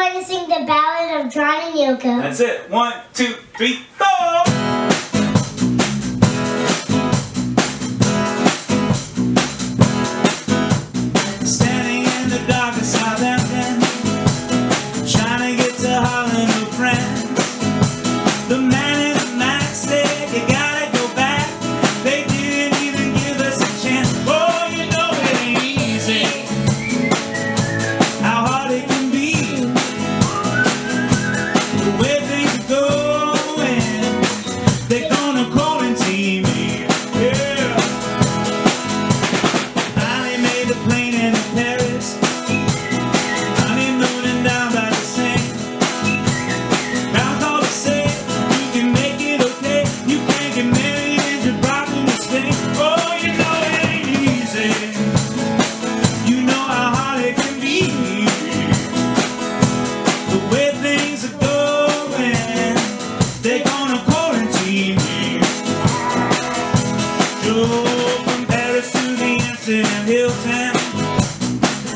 going to sing the ballad of John and Yoko. That's it. One, two, three, go! Amsterdam Hilton,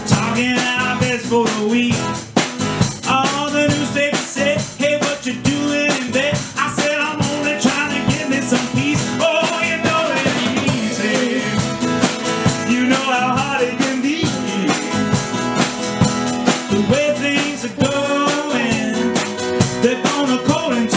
talking our best for the week. All the newspapers say, hey, what you doing in bed? I said, I'm only trying to get me some peace. Oh, you know it ain't easy. You know how hard it can be. The way things are going, they're gonna quarantine me.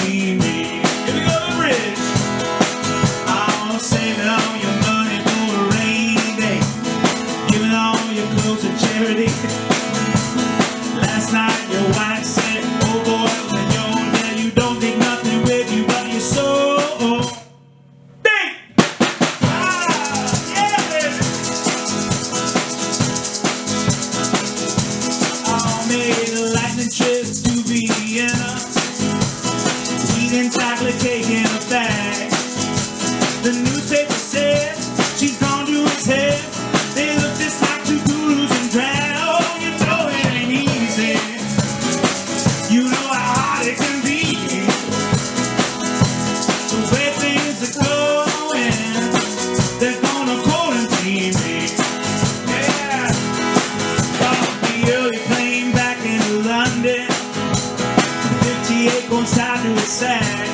he ain't gonna tie to his side.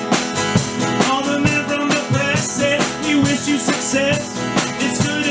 All the men from the press said you wish you success. It's good.